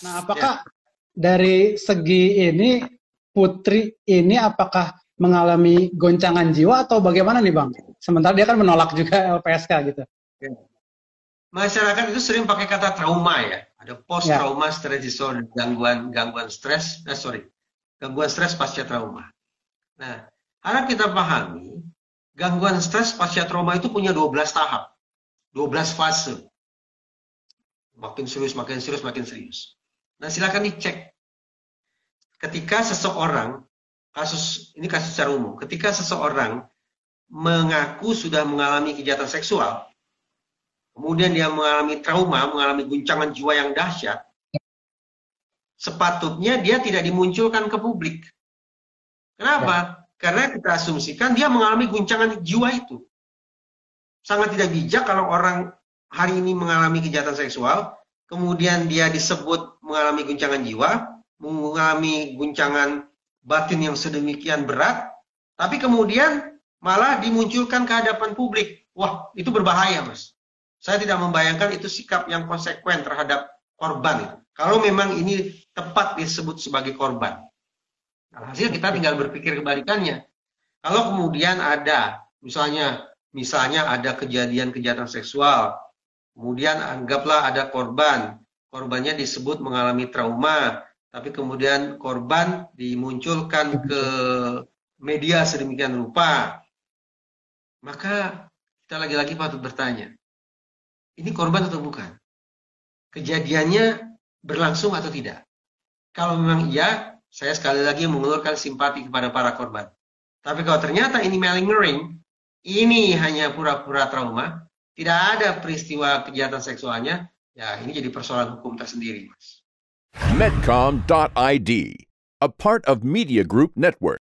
Nah, apakah dari segi ini Putri ini apakah mengalami goncangan jiwa atau bagaimana nih Bang? Sementara dia kan menolak juga LPSK gitu. Masyarakat itu sering pakai kata trauma ya. Ada post trauma stress disorder, gangguan gangguan stres, eh, sorry, gangguan stres pasca trauma. Nah, harap kita pahami, gangguan stres pasca trauma itu punya 12 tahap, 12 fase. Makin serius, makin serius, makin serius. Nah, silakan dicek. Ketika seseorang, kasus ini kasus secara umum, ketika seseorang mengaku sudah mengalami kejahatan seksual, kemudian dia mengalami trauma, mengalami guncangan jiwa yang dahsyat, sepatutnya dia tidak dimunculkan ke publik. Kenapa? Ya. Karena kita asumsikan dia mengalami guncangan jiwa itu. Sangat tidak bijak kalau orang hari ini mengalami kejahatan seksual, kemudian dia disebut mengalami guncangan jiwa, mengalami guncangan batin yang sedemikian berat, tapi kemudian malah dimunculkan ke hadapan publik. Wah, itu berbahaya, Mas. Saya tidak membayangkan itu sikap yang konsekuen terhadap korban. Kalau memang ini tepat disebut sebagai korban. Nah, hasil kita tinggal berpikir kebalikannya. Kalau kemudian ada, misalnya, misalnya ada kejadian kejahatan seksual, kemudian anggaplah ada korban, korbannya disebut mengalami trauma, tapi kemudian korban dimunculkan ke media sedemikian rupa, maka kita lagi-lagi patut bertanya, ini korban atau bukan? Kejadiannya berlangsung atau tidak? Kalau memang iya, saya sekali lagi mengulurkan simpati kepada para korban. Tapi kalau ternyata ini malingering, ini hanya pura-pura trauma, tidak ada peristiwa kejahatan seksualnya, ya ini jadi persoalan hukum tersendiri, Mas. Medcom.id, a part of Media Group Network.